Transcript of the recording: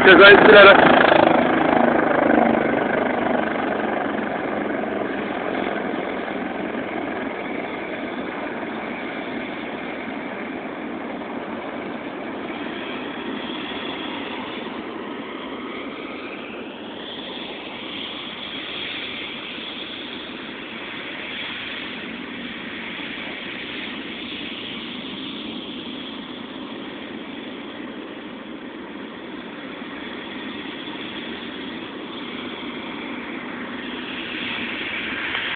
Because Cezayı silerek